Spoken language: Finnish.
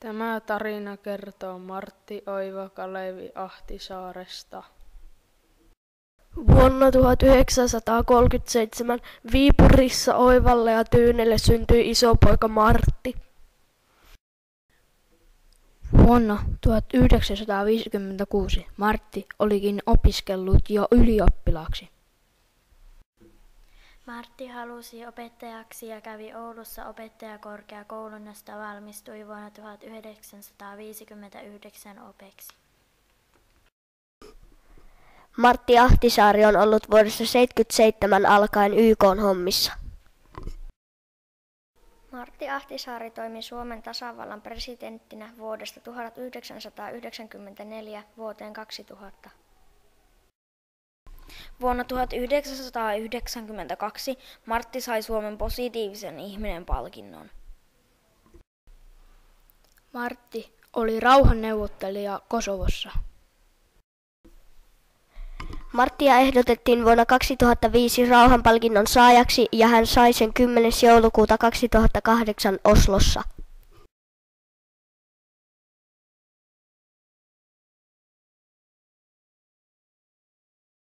Tämä tarina kertoo Martti Oiva Kalevi Ahtisaaresta. Vuonna 1937 Viipurissa Oivalle ja Tyynelle syntyi isopoika Martti. Vuonna 1956 Martti olikin opiskellut jo ylioppilaaksi. Martti halusi opettajaksi ja kävi Oulussa opettajakorkeakoulun, josta valmistui vuonna 1959 opeksi. Martti Ahtisaari on ollut vuodesta 1977 alkaen YK hommissa. Martti Ahtisaari toimi Suomen tasavallan presidenttinä vuodesta 1994 vuoteen 2000. Vuonna 1992 Martti sai Suomen positiivisen ihminen palkinnon. Martti oli rauhanneuvottelija Kosovossa. Marttia ehdotettiin vuonna 2005 rauhanpalkinnon saajaksi ja hän sai sen 10. joulukuuta 2008 Oslossa.